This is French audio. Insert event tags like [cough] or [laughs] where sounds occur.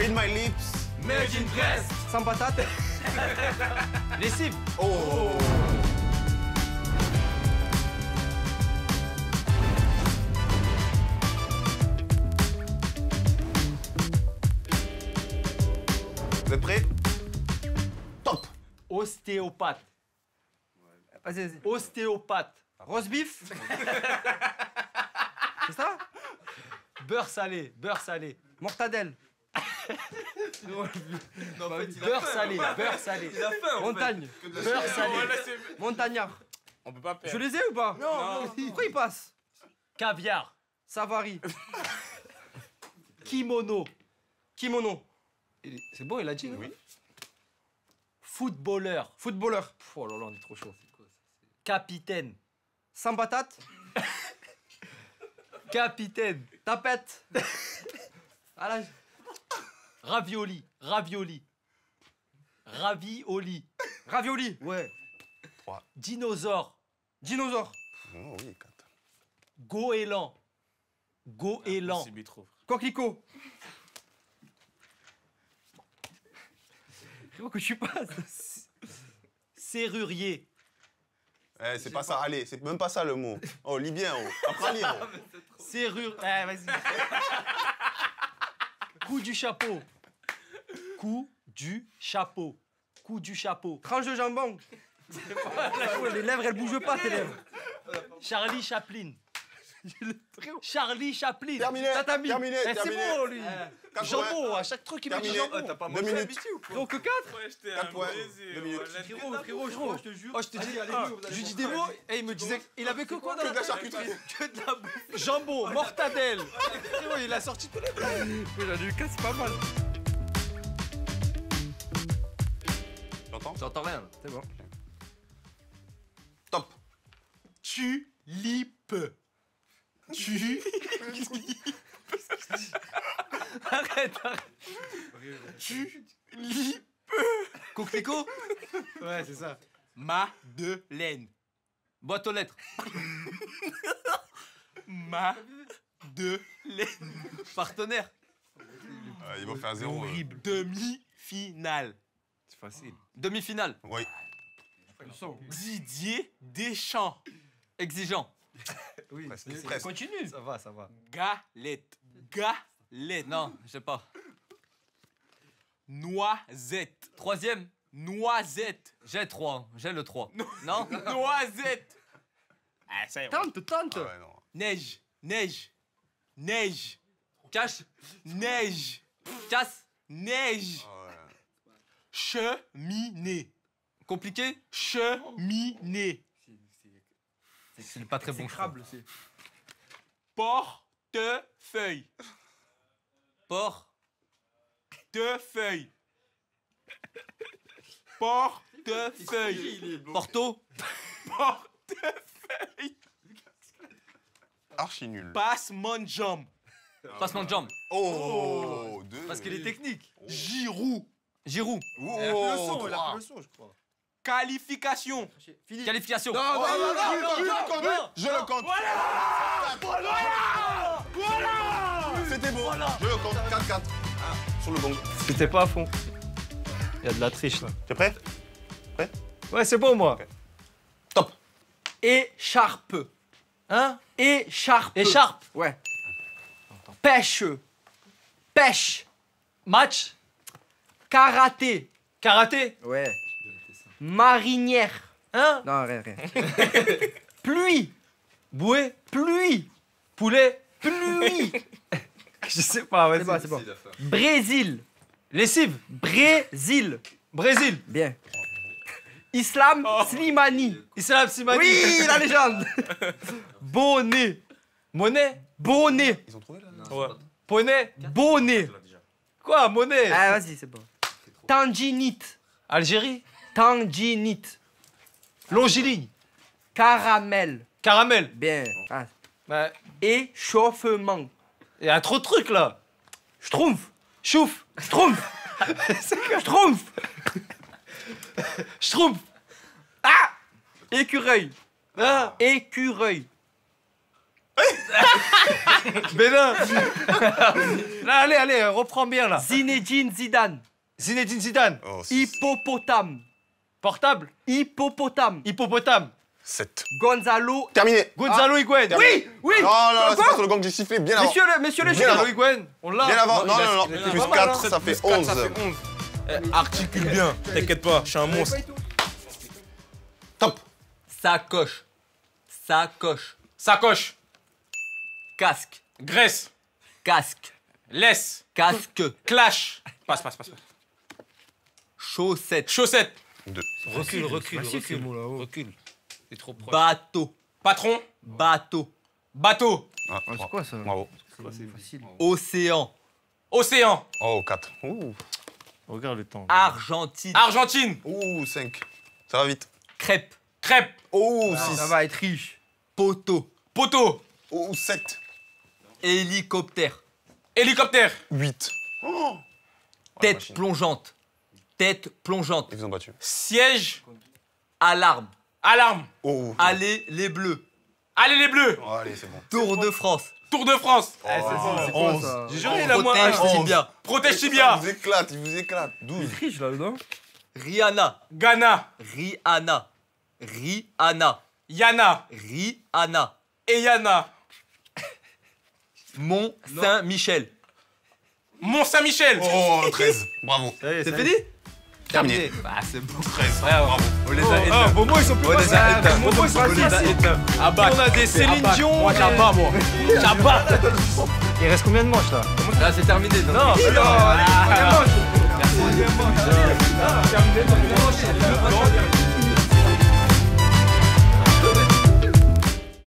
With my lips. Made in. Sans patate. [laughs] Lessive. Oh. Vous êtes prêts? Top Ostéopathe. Vas-y, vas-y. Ostéopathe. Rose beef. [laughs] C'est ça? Beurre salé. Beurre salé. Mortadelle. Beurre salé. Beurre salé. Il a faim, en Montagne. Beurre salé. Montagnard. On peut pas Je perdre. les ai ou pas Non. Pourquoi il passe Caviar. Savary. [laughs] Kimono. Kimono. C'est bon, il a dit, non Footballeur. Footballeur. Oh là là, on est trop chaud. Capitaine. Sans patate. [laughs] Capitaine. Tapette. [laughs] Ah là, Ravioli. Ravioli. Ravioli. ravioli. Ouais. Dinosaure. Dinosaure. Oh oui, 4. Goéland. Goéland. C'est trop. Coquelicot. Que je passe. Serrurier. Eh, c'est pas ça, allez, c'est même pas ça le mot. Oh, lis bien, oh. [laughs] Apprends à lire. oh. Serrure. Eh, vas-y. Coup du chapeau. Coup du chapeau. Coup du chapeau. Tranche de jambon. les lèvres, elles bougent pas, tes lèvres. Charlie Chaplin. Charlie Chaplin. Terminé, Tatami. terminé, Eh, c'est bon, lui. Quatre Jambon, à chaque truc, il m'a dit Terminé. jambon. T'as pas Deux mangé minutes. Frérot, que 4 Ouais, j'étais Quatre un points, baiser, deux minutes. voilà. Frérot, frérot, je te jure. Oh, je te dis, Allez, ah, allez, vous allez je lui dis des mots et il me disait, il avait que quoi dans Que la de la charcuterie? [laughs] Que de la bouffe. Jambon, mortadelle. Frérot, il a sorti tous les plats. J'en ai eu 4, c'est pas mal. J'entends rien. C'est bon. Top. Tulipe. Tu. [laughs] arrête, arrête. Tulipe. Coquelicot Ouais, c'est ça. Madeleine. Boîte aux lettres. Madeleine. Partenaire. Ah, ils vont faire zéro. euh. Demi-finale. C'est facile. Demi-finale. Oui. Didier Deschamps. Exigeant. [laughs] Oui, Presque. Presque. continue. Ça va, ça va. Galette. Galette. Non, je sais pas. Noisette. Troisième. Noisette. J'ai trois. J'ai le 3. Non? [laughs] Noisette. Ah, ça y est. Tente, tente. Ah ouais, non. Neige. Neige. Neige. Cache. Neige. Casse. Neige. Ah ouais. Cheminée. Compliqué? Cheminée. C'est pas très bon. c'est. Portefeuille. Portefeuille. Portefeuille. Porto. Portefeuille. Archi nul. Passement de jambe. Passement de jambe. Oh, deux. Parce qu'il est technique. Giroud. Giroud. Oh, Il a plus le son, il a trois. plus le son, je crois. Qualification. Fini. Qualification. Non, non, Oh, non, non, non, je le non, compte, non. Je le compte. C'était bon. Je le compte. 4-4. Ah, Sur le bon. C'était pas à fond. Il y a de la triche là. T'es prêt? Ouais, c'est bon moi. Top. Écharpe. Hein? Écharpe. Écharpe. Ouais. Pêche. Pêche. Match. Karaté. Karaté? Ouais. Marinière. Hein? Non, rien, rien. [laughs] Pluie. Bouée? Pluie. Poulet? Pluie. [laughs] Je sais pas, vas-y. C'est bon, c'est bon. Brésil. Lessive? Brésil. Brésil. Bien. Islam Slimani. Islam Simani. Oui, la légende. [laughs] Bonnet. Monnaie. Bonnet. Ils ont trouvé là? Ouais. Poney? Bonnet. Quoi, monnaie Ah, vas-y, c'est bon. Tanginite. Algérie. Tanginite. Longiligne. Caramel. Caramel. Bien. Ah. Ouais. Échauffement. Il y a trop de trucs là. Schtroumpf. Chouf. Schtroumpf. [laughs] Schtroumpf. Schtroumpf. Ah Écureuil. Ah. Écureuil. [laughs] Bénin. [laughs] Là, allez, allez, reprends bien là. Zinedine Zidane. Zinedine Zidane. Oh, Hippopotame. Portable. Hippopotame. Hippopotame. 7. Gonzalo. Terminé. Gonzalo Higuain. Oui, oui. Non, non, non, c'est pas sur le gong que j'ai sifflé. Bien avant. Messieurs le, messieurs le Bien juge. avant. Gonzalo Higuain. On l'a. Bien avant. Non, non, non. Plus pas mal, 4, hein. ça fait Plus quatre, 11. ça fait 11. Eh, Articule bien, t'inquiète pas, je suis un monstre. Top. Sacoche. Sacoche. Sacoche, Casque. graisse, Casque. laisse, Casque. clash. Passe, passe, passe. passe. Chaussette. Chaussette, Recule, recule, Facile, recule. ce mot-là, oh. Recule. Trop proche. Bateau. patron, Bateau. bateau, Ah, c'est quoi ça Bravo. Facile. Océan. océan, Oh, 4. Ouh. Regarde le temps. Argentine. Argentine, Ouh, 5. Ça va vite. Crêpe. crêpe, Ça 6. va être riche. Poteau. poteau, Ouh, 7. Hélicoptère. hélicoptère, 8. Oh. Tête plongeante. Tête plongeante. Ils vous ont battu. siège, Alarme. alarme. Oh. Allez les bleus. Allez les bleus, Oh, allez, c'est bon. Tour de France. Tour de France, Oh, c'est quoi, ça J'ai juré, il a moins Protège tibia. protège Il tibia, vous éclate, il vous éclate. 12. Riche là, non Rihanna. Ghana, Rihanna. Rihanna. Yana, Rihanna. et Yana, Mont Saint-Michel. Mont Saint-Michel, Oh, 13. Bravo. C'est fini? Terminé. Bah c'est bon. 13. Bravo. On les a éteints. Bobo, ils sont plus On les a éteints. Bobo, ils sont On plus éteints. On a des Céline Dion. Moi, j'abat, moi. J'abat. Il reste combien de manches là Là c'est terminé. donc. Non, non. Allez, allez, allez.